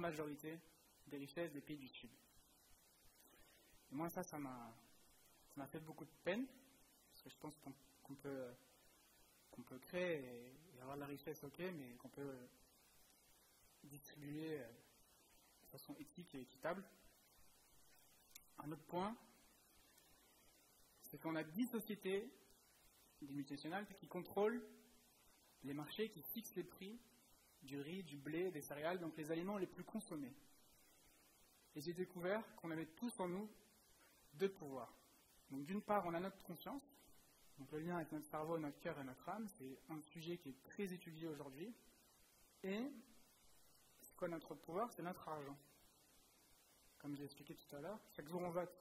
majorité des richesses des pays du Sud. Et moi, ça, ça m'a, fait beaucoup de peine, parce que je pense qu'on, peut, créer et, avoir la richesse, ok, mais qu'on peut distribuer de façon éthique et équitable. Un autre point, c'est qu'on a 10 sociétés, des multinationales, qui contrôlent les marchés, qui fixent les prix du riz, du blé, des céréales, donc les aliments les plus consommés. Et j'ai découvert qu'on avait tous en nous deux pouvoirs. Donc d'une part, on a notre conscience, donc le lien avec notre cerveau, notre cœur et notre âme, c'est un sujet qui est très étudié aujourd'hui. Et c'est quoi notre pouvoir C'est notre argent. Comme j'ai expliqué tout à l'heure, chaque jour on vote.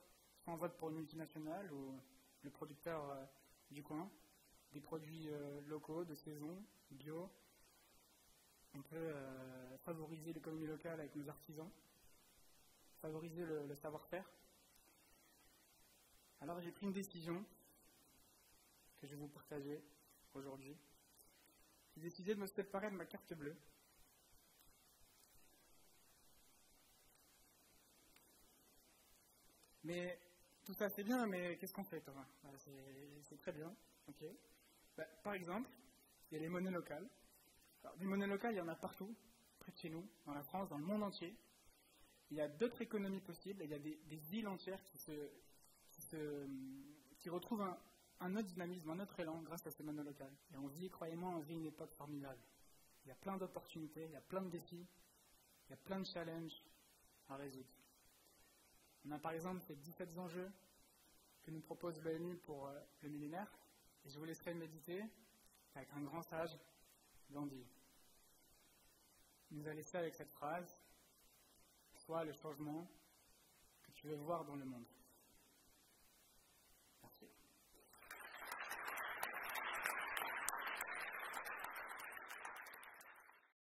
Soit on vote pour une multinationale ou le producteur euh, du coin, des produits euh, locaux, de saison, bio. On peut euh, favoriser l'économie locale avec nos artisans, favoriser le, savoir-faire. Alors j'ai pris une décision que je vais vous partager aujourd'hui. J'ai décidé de me séparer de ma carte bleue. Mais tout ça c'est bien, mais qu'est-ce qu'on fait, Thomas? C'est très bien. bah, par exemple, il y a les monnaies locales. Alors, des monnaies locales, il y en a partout, près de chez nous, dans la France, dans le monde entier. Il y a d'autres économies possibles, il y a des, îles entières qui, retrouvent un, autre dynamisme, un autre élan grâce à ces monnaies locales. Et on vit, croyez-moi, on vit une époque formidable. Il y a plein d'opportunités, il y a plein de défis, il y a plein de challenges à résoudre. On a par exemple ces 17 enjeux que nous propose l'ONU pour euh, le millénaire, et je vous laisserai méditer avec un grand sage, Il nous a laissé avec cette phrase Sois le changement que tu veux voir dans le monde.